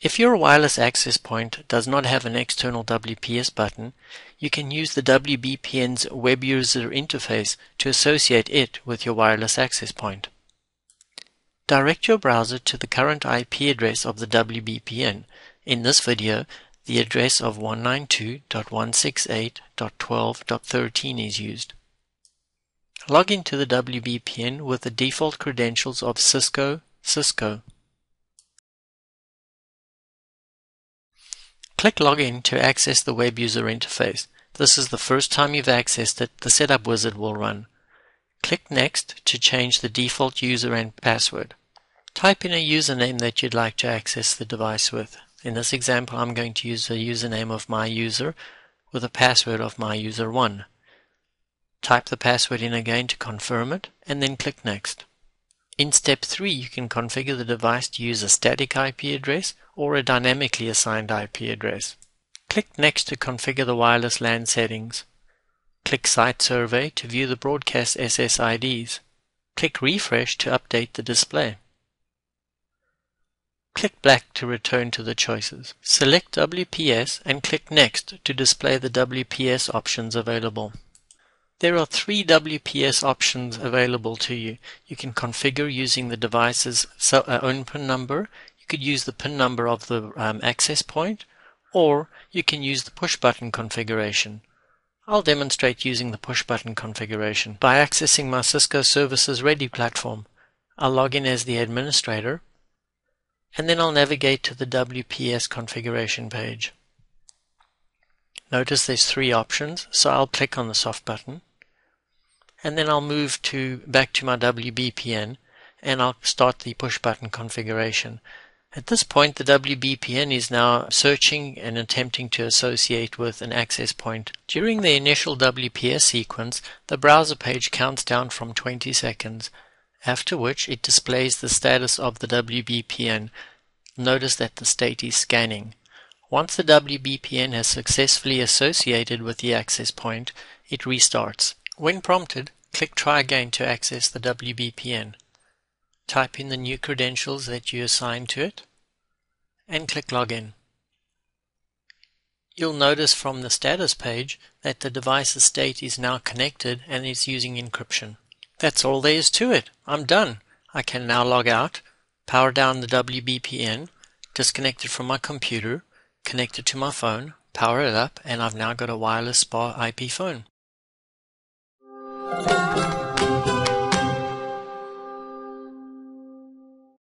If your wireless access point does not have an external WPS button, you can use the WBPN's web user interface to associate it with your wireless access point. Direct your browser to the current IP address of the WBPN. In this video, the address of 192.168.12.13 is used. Log into the WBPN with the default credentials of Cisco, Cisco. Click Login to access the web user interface. This is the first time you've accessed it, the setup wizard will run. Click Next to change the default user and password. Type in a username that you'd like to access the device with. In this example, I'm going to use the username of my user with a password of my user 1. Type the password in again to confirm it, and then click Next. In step 3, you can configure the device to use a static IP address or a dynamically assigned IP address. Click Next to configure the wireless LAN settings. Click Site Survey to view the broadcast SSIDs. Click Refresh to update the display. Click Back to return to the choices. Select WPS and click Next to display the WPS options available. There are three WPS options available to you. You can configure using the device's uh, own PIN number. You could use the PIN number of the um, access point, or you can use the push button configuration. I'll demonstrate using the push button configuration by accessing my Cisco Services Ready platform. I'll log in as the administrator, and then I'll navigate to the WPS configuration page. Notice there's three options, so I'll click on the soft button, and then I'll move to back to my WBPN, and I'll start the push button configuration. At this point, the WBPN is now searching and attempting to associate with an access point. During the initial WPS sequence, the browser page counts down from 20 seconds, after which it displays the status of the WBPN. Notice that the state is scanning. Once the WBPN has successfully associated with the access point, it restarts. When prompted, click Try again to access the WBPN. Type in the new credentials that you assign to it and click Login. You'll notice from the status page that the device's state is now connected and is using encryption. That's all there is to it. I'm done. I can now log out, power down the WBPN, disconnect it from my computer, connect it to my phone, power it up, and I've now got a wireless SPA IP phone.